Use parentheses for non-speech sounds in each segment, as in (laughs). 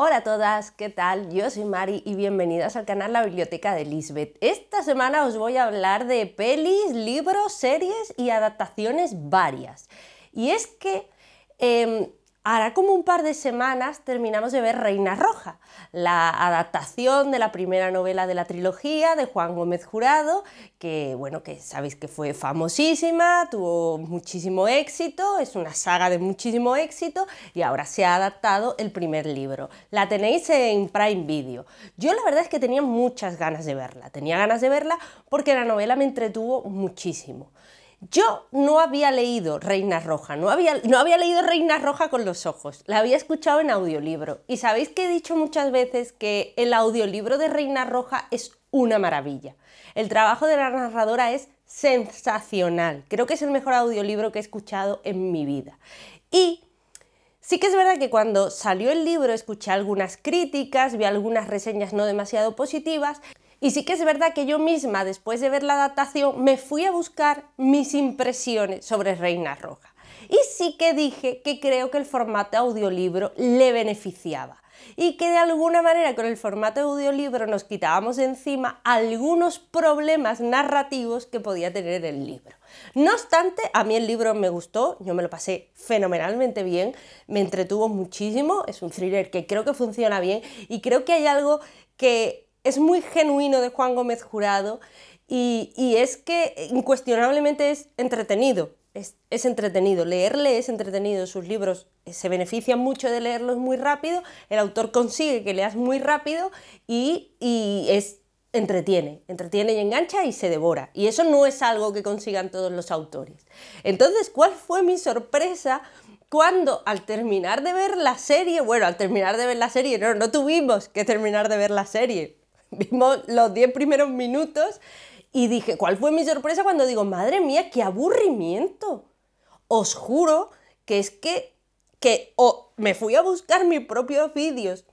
Hola a todas, ¿qué tal? Yo soy Mari y bienvenidas al canal La Biblioteca de Lisbeth. Esta semana os voy a hablar de pelis, libros, series y adaptaciones varias. Y es que em, Hará como un par de semanas terminamos de ver Reina Roja, la adaptación de la primera novela de la trilogía de Juan Gómez Jurado, que bueno, que sabéis que fue famosísima, tuvo muchísimo éxito, es una saga de muchísimo éxito y ahora se ha adaptado el primer libro. La tenéis en Prime Video. Yo la verdad es que tenía muchas ganas de verla, tenía ganas de verla porque la novela me entretuvo muchísimo. Yo no había leído Reina Roja, no había, no había leído Reina Roja con los ojos, la había escuchado en audiolibro. Y sabéis que he dicho muchas veces que el audiolibro de Reina Roja es una maravilla. El trabajo de la narradora es sensacional. Creo que es el mejor audiolibro que he escuchado en mi vida. Y Sí que es verdad que cuando salió el libro escuché algunas críticas, vi algunas reseñas no demasiado positivas y sí que es verdad que yo misma, después de ver la adaptación, me fui a buscar mis impresiones sobre Reina Roja. Y sí que dije que creo que el formato audiolibro le beneficiaba y que de alguna manera con el formato audiolibro nos quitábamos de encima algunos problemas narrativos que podía tener el libro. No obstante, a mí el libro me gustó, yo me lo pasé fenomenalmente bien, me entretuvo muchísimo, es un thriller que creo que funciona bien y creo que hay algo que es muy genuino de Juan Gómez Jurado y, es que incuestionablemente es entretenido. Es, entretenido, leerle es entretenido, sus libros eh, se benefician mucho de leerlos muy rápido, el autor consigue que leas muy rápido y, y es entretiene, entretiene y engancha y se devora. Y eso no es algo que consigan todos los autores. Entonces, ¿cuál fue mi sorpresa cuando al terminar de ver la serie, bueno, al terminar de ver la serie, no, no tuvimos que terminar de ver la serie, (laughs) Vimos los 10 primeros minutos y dije, ¿cuál fue mi sorpresa cuando digo, madre mía, qué aburrimiento? Os juro que es que, que me fui a buscar mis propios vídeos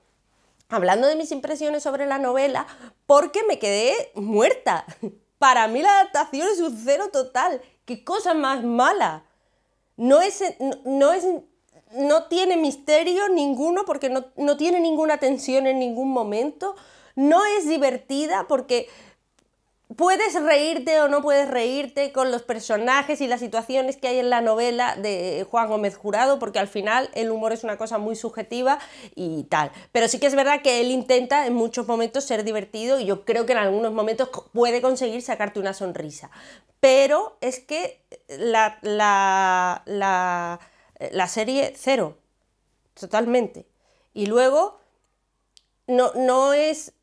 hablando de mis impresiones sobre la novela porque me quedé muerta. (laughs) Para mí la adaptación es un cero total. ¡Qué cosa más mala! No es, no, es, no tiene misterio ninguno porque no, no tiene ninguna tensión en ningún momento no es divertida porque puedes reírte o no puedes reírte con los personajes y las situaciones que hay en la novela de Juan Gómez Jurado, porque al final el humor es una cosa muy subjetiva y tal. Pero sí que es verdad que él intenta en muchos momentos ser divertido y yo creo que en algunos momentos puede conseguir sacarte una sonrisa. Pero es que la, la, la, la serie cero, totalmente. Y luego no, no es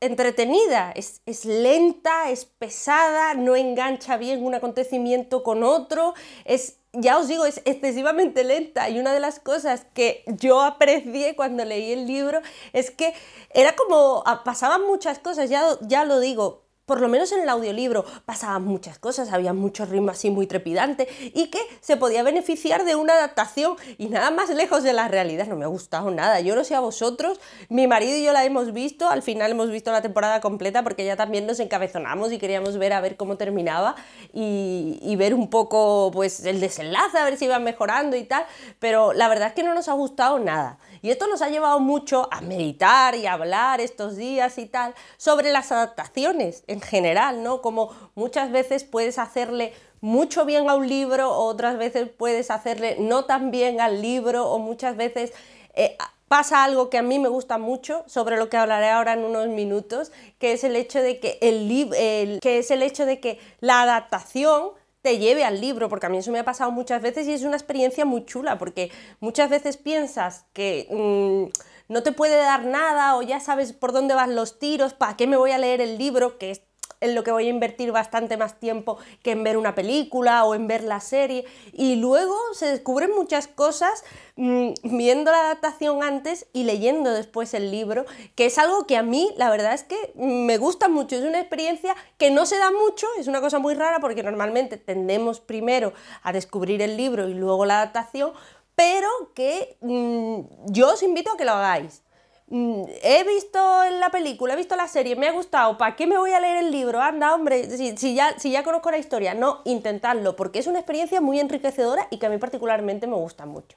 entretenida, es, lenta, es pesada, no engancha bien un acontecimiento con otro, es, ya os digo, es excesivamente lenta. Y una de las cosas que yo aprecié cuando leí el libro es que era como, ah, pasaban muchas cosas, ya, ya lo digo, por lo menos en el audiolibro pasaban muchas cosas, había mucho ritmo así muy trepidante y que se podía beneficiar de una adaptación y nada más lejos de la realidad, no me ha gustado nada, yo no sé a vosotros, mi marido y yo la hemos visto, al final hemos visto la temporada completa porque ya también nos encabezonamos y queríamos ver a ver cómo terminaba y, y ver un poco pues el desenlace, a ver si iban mejorando y tal, pero la verdad es que no nos ha gustado nada. Y esto nos ha llevado mucho a meditar y a hablar estos días y tal sobre las adaptaciones en general, ¿no? Como muchas veces puedes hacerle mucho bien a un libro, otras veces puedes hacerle no tan bien al libro, o muchas veces eh, pasa algo que a mí me gusta mucho, sobre lo que hablaré ahora en unos minutos, que es el hecho de que, el, que, es el hecho de que la adaptación te lleve al libro, porque a mí eso me ha pasado muchas veces y es una experiencia muy chula, porque muchas veces piensas que mm, no te puede dar nada o ya sabes por dónde van los tiros, ¿para qué me voy a leer el libro? Que es en lo que voy a invertir bastante más tiempo que en ver una película o en ver la serie. Y luego se descubren muchas cosas mm, viendo la adaptación antes y leyendo después el libro, que es algo que a mí la verdad es que me gusta mucho. Es una experiencia que no se da mucho, es una cosa muy rara porque normalmente tendemos primero a descubrir el libro y luego la adaptación, pero que mm, yo os invito a que lo hagáis. Mm, he visto la película, he visto la serie, me ha gustado, ¿para qué me voy a leer el libro? Anda, hombre, si, ya, conozco la historia, no, intentadlo, porque es una experiencia muy enriquecedora y que a mí particularmente me gusta mucho.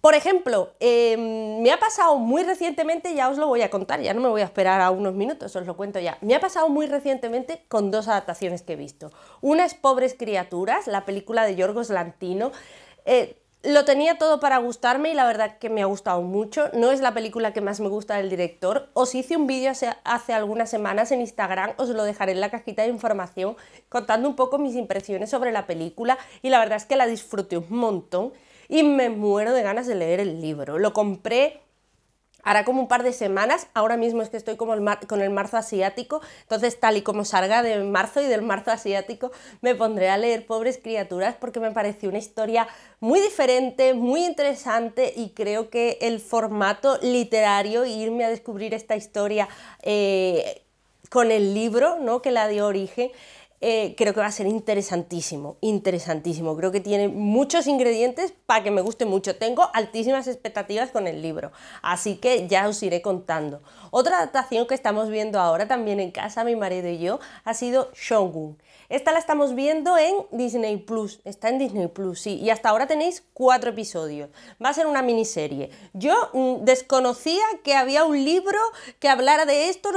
Por ejemplo, em, me ha pasado muy recientemente, ya os lo voy a contar, ya no me voy a esperar a unos minutos, os lo cuento ya. Me ha pasado muy recientemente con dos adaptaciones que he visto. Una es Pobres Criaturas, la película de Yorgos Lantino. Eh, lo tenía todo para gustarme y la verdad que me ha gustado mucho. No es la película que más me gusta del director. Os hice un vídeo hace, hace, algunas semanas en Instagram, os lo dejaré en la cajita de información, contando un poco mis impresiones sobre la película y la verdad es que la disfruté un montón y me muero de ganas de leer el libro. Lo compré hará como un par de semanas, ahora mismo es que estoy como con el marzo asiático, entonces tal y como salga de marzo y del marzo asiático, me pondré a leer Pobres Criaturas porque me pareció una historia muy diferente, muy interesante y creo que el formato literario, irme a descubrir esta historia eh, con el libro ¿no? que la dio origen, eh, creo que va a ser interesantísimo, interesantísimo. Creo que tiene muchos ingredientes para que me guste mucho. Tengo altísimas expectativas con el libro, así que ya os iré contando. Otra adaptación que estamos viendo ahora también en casa, mi marido y yo, ha sido Shogun. Esta la estamos viendo en Disney Plus, está en Disney Plus, sí, y hasta ahora tenéis cuatro episodios. Va a ser una miniserie. Yo mm, desconocía que había un libro que hablara de esto,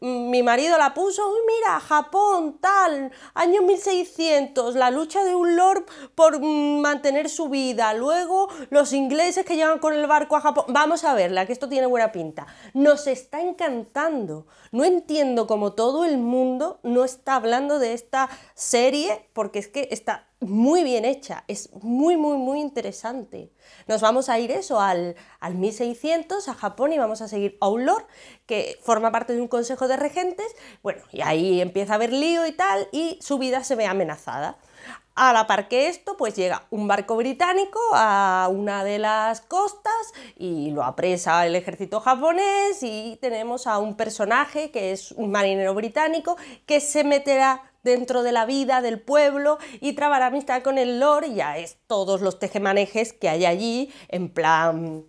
mi marido la puso, uy, mira, Japón, tal, año 1600, la lucha de un lord por mm, mantener su vida, luego los ingleses que llegan con el barco a Japón. Vamos a verla, que esto tiene buena pinta. Nos está encantando. No entiendo cómo todo el mundo no está hablando de esta serie porque es que está muy bien hecha, es muy, muy, muy interesante. Nos vamos a ir eso al, al 1600, a Japón, y vamos a seguir a un que forma parte de un consejo de regentes, bueno, y ahí empieza a haber lío y tal, y su vida se ve amenazada. A la par que esto, pues llega un barco británico a una de las costas y lo apresa el ejército japonés y tenemos a un personaje que es un marinero británico que se meterá dentro de la vida del pueblo y trabar amistad con el lord y ya es todos los tejemanejes que hay allí en plan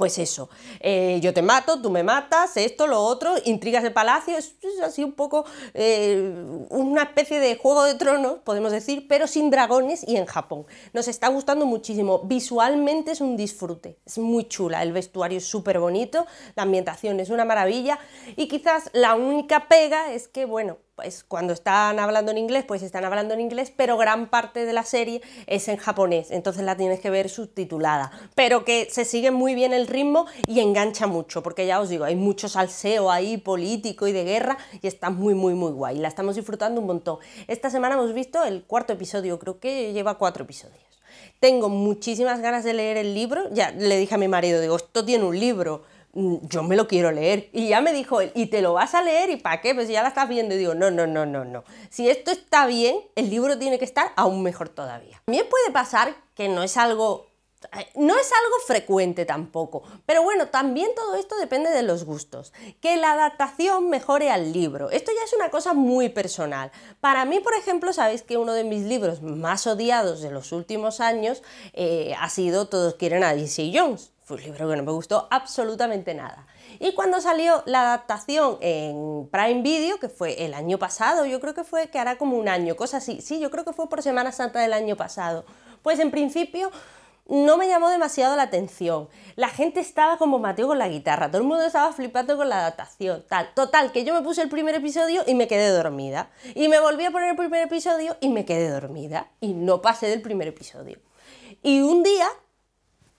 pues eso, eh, yo te mato, tú me matas, esto, lo otro, intrigas de palacio, es, así un poco eh, una especie de juego de tronos, podemos decir, pero sin dragones y en Japón. Nos está gustando muchísimo, visualmente es un disfrute, es muy chula, el vestuario es súper bonito, la ambientación es una maravilla y quizás la única pega es que, bueno, pues cuando están hablando en inglés, pues están hablando en inglés, pero gran parte de la serie es en japonés, entonces la tienes que ver subtitulada, pero que se sigue muy bien el ritmo y engancha mucho, porque ya os digo, hay mucho salseo ahí político y de guerra y está muy, muy, muy guay, la estamos disfrutando un montón. Esta semana hemos visto el cuarto episodio, creo que lleva cuatro episodios. Tengo muchísimas ganas de leer el libro, ya le dije a mi marido, digo, esto tiene un libro, yo me lo quiero leer. Y ya me dijo él, ¿y te lo vas a leer? ¿Y para qué? Pues ya la estás viendo. Y digo, no, no, no, no, no. Si esto está bien, el libro tiene que estar aún mejor todavía. También puede pasar que no es algo eh, no es algo frecuente tampoco, pero bueno, también todo esto depende de los gustos. Que la adaptación mejore al libro. Esto ya es una cosa muy personal. Para mí, por ejemplo, sabéis que uno de mis libros más odiados de los últimos años eh, ha sido Todos quieren a DC Jones. Fue un libro que no me gustó absolutamente nada. Y cuando salió la adaptación en Prime Video, que fue el año pasado, yo creo que fue que hará como un año, cosa así, sí, yo creo que fue por Semana Santa del año pasado, pues en principio no me llamó demasiado la atención. La gente estaba como Mateo con la guitarra, todo el mundo estaba flipando con la adaptación, tal. Total, que yo me puse el primer episodio y me quedé dormida. Y me volví a poner el primer episodio y me quedé dormida. Y no pasé del primer episodio. Y un día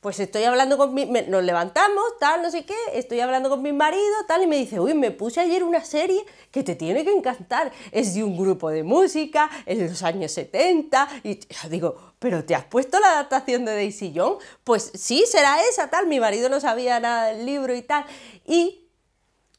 pues estoy hablando con mi, nos levantamos, tal, no sé qué, estoy hablando con mi marido, tal, y me dice, uy, me puse ayer una serie que te tiene que encantar, es de un grupo de música, es de los años 70, y digo, pero ¿te has puesto la adaptación de Daisy Young? Pues sí, será esa, tal, mi marido no sabía nada del libro y tal, y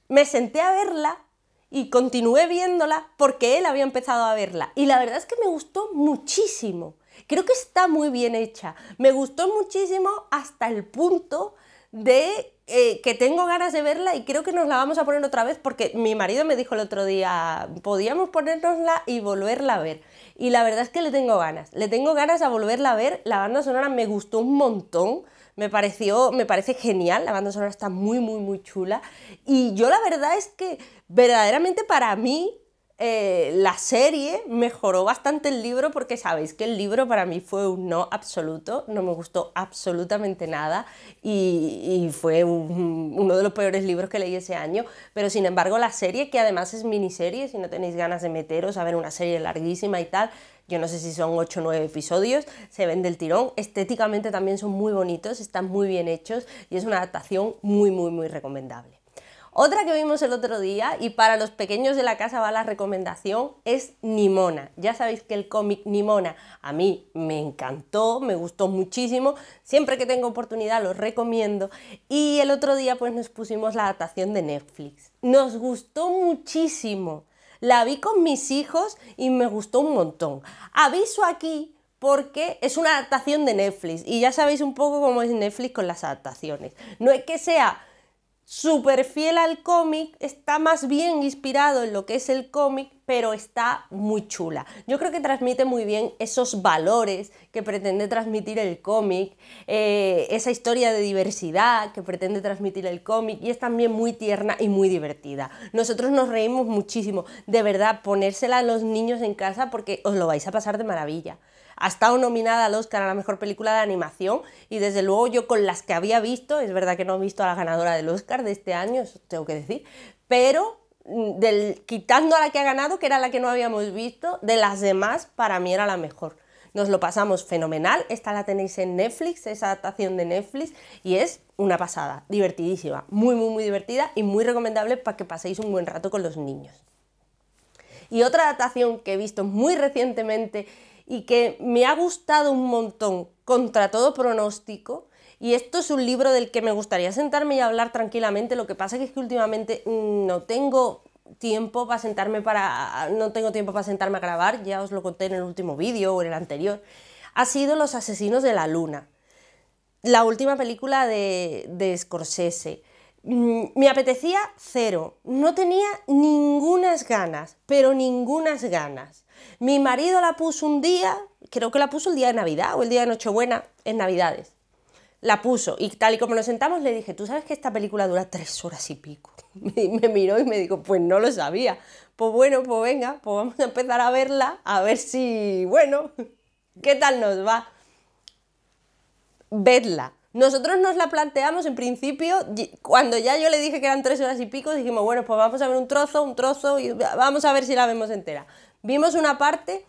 me senté a verla y continué viéndola porque él había empezado a verla, y la verdad es que me gustó muchísimo. Creo que está muy bien hecha. Me gustó muchísimo hasta el punto de eh, que tengo ganas de verla y creo que nos la vamos a poner otra vez porque mi marido me dijo el otro día, podíamos ponérnosla y volverla a ver. Y la verdad es que le tengo ganas, le tengo ganas a volverla a ver. La banda sonora me gustó un montón, me pareció, me parece genial, la banda sonora está muy, muy, muy chula. Y yo la verdad es que verdaderamente para mí eh, la serie mejoró bastante el libro porque sabéis que el libro para mí fue un no absoluto, no me gustó absolutamente nada y, fue uno de los peores libros que leí ese año, pero sin embargo la serie, que además es miniserie, si no tenéis ganas de meteros a ver una serie larguísima y tal, yo no sé si son 8 o 9 episodios, se ven del tirón, estéticamente también son muy bonitos, están muy bien hechos y es una adaptación muy, muy, muy recomendable. Otra que vimos el otro día, y para los pequeños de la casa va la recomendación, es Nimona. Ya sabéis que el cómic Nimona a mí me encantó, me gustó muchísimo, siempre que tengo oportunidad lo recomiendo. Y el otro día pues nos pusimos la adaptación de Netflix. Nos gustó muchísimo. La vi con mis hijos y me gustó un montón. Aviso aquí porque es una adaptación de Netflix y ya sabéis un poco cómo es Netflix con las adaptaciones. No es que sea súper fiel al cómic, está más bien inspirado en lo que es el cómic, pero está muy chula. Yo creo que transmite muy bien esos valores que pretende transmitir el cómic, eh, esa historia de diversidad que pretende transmitir el cómic y es también muy tierna y muy divertida. Nosotros nos reímos muchísimo, de verdad, ponérsela a los niños en casa porque os lo vais a pasar de maravilla ha estado nominada al Oscar a la mejor película de animación y desde luego yo con las que había visto, es verdad que no he visto a la ganadora del Oscar de este año, eso tengo que decir, pero mm, del, quitando a la que ha ganado, que era la que no habíamos visto, de las demás para mí era la mejor. Nos lo pasamos fenomenal, esta la tenéis en Netflix, esa adaptación de Netflix, y es una pasada, divertidísima, muy, muy, muy divertida y muy recomendable para que paséis un buen rato con los niños. Y otra adaptación que he visto muy recientemente y que me ha gustado un montón contra todo pronóstico. Y esto es un libro del que me gustaría sentarme y hablar tranquilamente. Lo que pasa es que últimamente mm, no tengo tiempo para sentarme para no tengo tiempo para sentarme a grabar, ya os lo conté en el último vídeo o en el anterior. Ha sido Los asesinos de la luna. La última película de, de Scorsese. Mm, me apetecía cero, no tenía ningunas ganas, pero ningunas ganas. Mi marido la puso un día, creo que la puso el día de Navidad o el día de Nochebuena, en Navidades. La puso y tal y como nos sentamos le dije, ¿tú sabes que esta película dura tres horas y pico? (laughs) Me miró y me dijo, pues no lo sabía. Pues bueno, pues venga, pues vamos a empezar a verla, a ver si, bueno, (laughs) ¿qué tal nos va? Vedla. Nosotros nos la planteamos en principio, cuando ya yo le dije que eran tres horas y pico, dijimos, bueno, pues vamos a ver un trozo, un trozo y vamos a ver si la vemos entera. Vimos una parte,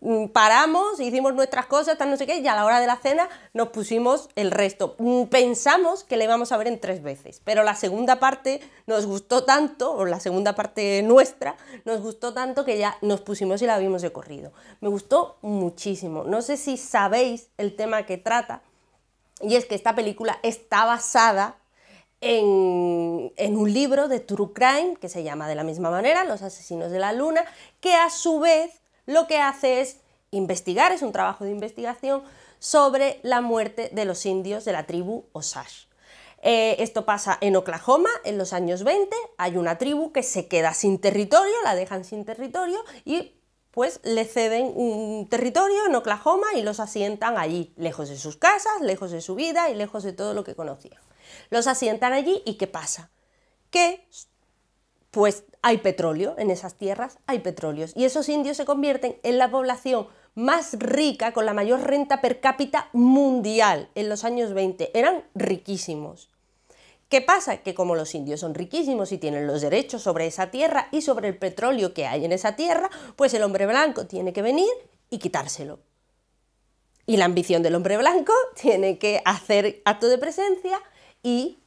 mm, paramos, hicimos nuestras cosas, tal no sé qué, y a la hora de la cena nos pusimos el resto. Mm, pensamos que la íbamos a ver en tres veces, pero la segunda parte nos gustó tanto, o la segunda parte nuestra, nos gustó tanto que ya nos pusimos y la vimos de corrido. Me gustó muchísimo. No sé si sabéis el tema que trata, y es que esta película está basada en, un libro de True Crime que se llama de la misma manera, Los Asesinos de la Luna, que a su vez lo que hace es investigar, es un trabajo de investigación sobre la muerte de los indios de la tribu Osage. Eh, esto pasa en Oklahoma en los años 20, hay una tribu que se queda sin territorio, la dejan sin territorio y pues le ceden un territorio en Oklahoma y los asientan allí, lejos de sus casas, lejos de su vida y lejos de todo lo que conocían. Los asientan allí y ¿qué pasa? Que pues hay petróleo en esas tierras, hay petróleos y esos indios se convierten en la población más rica con la mayor renta per cápita mundial en los años 20. Eran riquísimos. ¿Qué pasa? Que como los indios son riquísimos y tienen los derechos sobre esa tierra y sobre el petróleo que hay en esa tierra, pues el hombre blanco tiene que venir y quitárselo. Y la ambición del hombre blanco (laughs) tiene que hacer acto de presencia y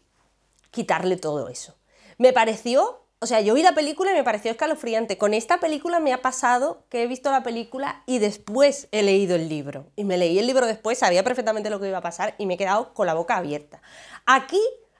quitarle todo eso. Me pareció, o sea, yo vi la película y me pareció escalofriante. Con esta película me ha pasado que he visto la película y después he leído el libro. Y me leí el libro después, sabía perfectamente lo que iba a pasar y me he quedado con la boca abierta. Aquí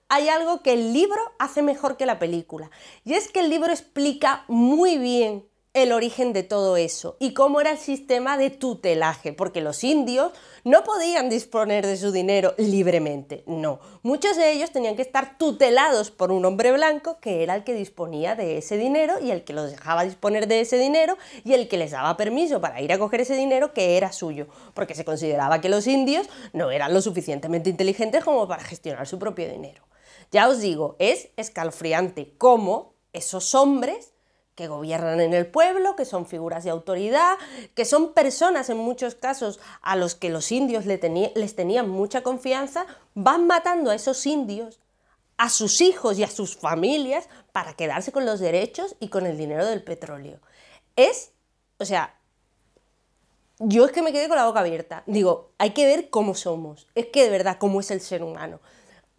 hay algo que el libro hace mejor que la película. Y es que el libro explica muy bien el origen de todo eso y cómo era el sistema de tutelaje, porque los indios no podían disponer de su dinero libremente, no. Muchos de ellos tenían que estar tutelados por un hombre blanco que era el que disponía de ese dinero y el que los dejaba disponer de ese dinero y el que les daba permiso para ir a coger ese dinero que era suyo, porque se consideraba que los indios no eran lo suficientemente inteligentes como para gestionar su propio dinero. Ya os digo, es escalofriante cómo esos hombres que gobiernan en el pueblo, que son figuras de autoridad, que son personas en muchos casos a los que los indios les tenían mucha confianza, van matando a esos indios, a sus hijos y a sus familias para quedarse con los derechos y con el dinero del petróleo. Es, o sea, yo es que me quedé con la boca abierta. Digo, hay que ver cómo somos. Es que de verdad, cómo es el ser humano.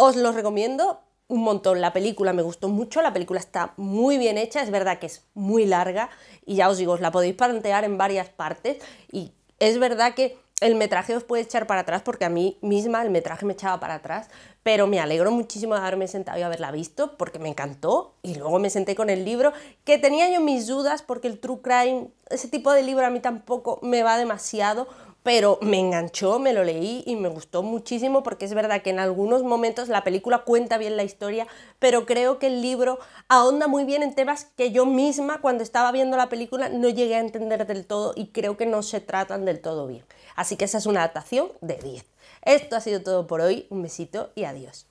Os lo recomiendo un montón. La película me gustó mucho, la película está muy bien hecha, es verdad que es muy larga y ya os digo, os la podéis plantear en varias partes y es verdad que el metraje os puede echar para atrás porque a mí misma el metraje me echaba para atrás, pero me alegro muchísimo de haberme sentado y haberla visto porque me encantó y luego me senté con el libro que tenía yo mis dudas porque el true crime, ese tipo de libro a mí tampoco me va demasiado pero me enganchó, me lo leí y me gustó muchísimo porque es verdad que en algunos momentos la película cuenta bien la historia, pero creo que el libro ahonda muy bien en temas que yo misma cuando estaba viendo la película no llegué a entender del todo y creo que no se tratan del todo bien. Así que esa es una adaptación de 10. Esto ha sido todo por hoy, un besito y adiós.